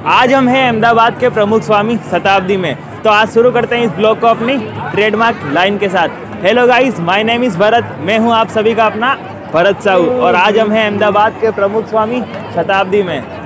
आज हम हैं अहमदाबाद के प्रमुख स्वामी शताब्दी में। तो आज शुरू करते हैं इस ब्लॉग को अपनी ट्रेडमार्क लाइन के साथ। Hello guys my name is Bharat मैं हूँ आप सभी का अपना भरत साहू। और आज हम हैं अहमदाबाद के प्रमुख स्वामी शताब्दी में।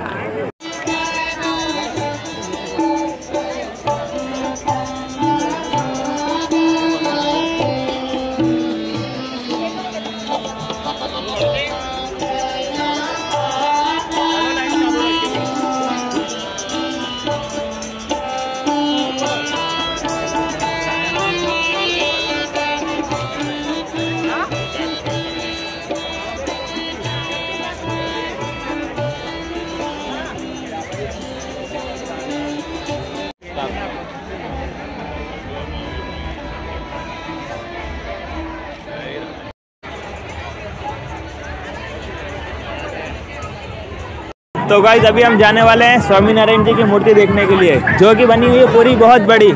तो गाइज़ अभी हम जाने वाले हैं स्वामी नारायण जी की मूर्ति देखने के लिए, जो कि बनी हुई है पूरी बहुत बड़ी।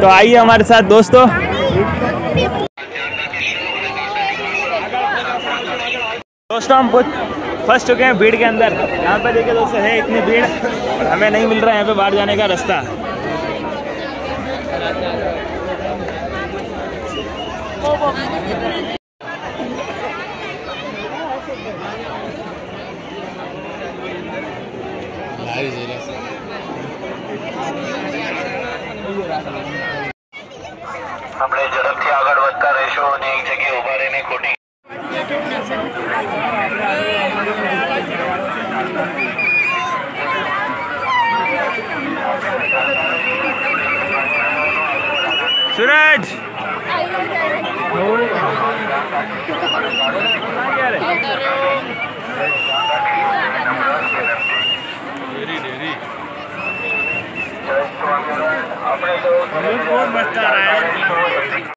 तो आइए हमारे साथ दोस्तों। दोस्तों, हम फंस चुके हैं भीड़ के अंदर। यहाँ पे देखिए दोस्तों, है इतनी भीड़, और हमें नहीं मिल रहा है यहाँ पे बाहर जाने का रास्ता। આપણે ઝડપથી આગળ વધતા રહેશો અને એક જગ્યાએ ઊભા રહીને ખોટી सूरज આપણે बहुत मस्त आ रहा है।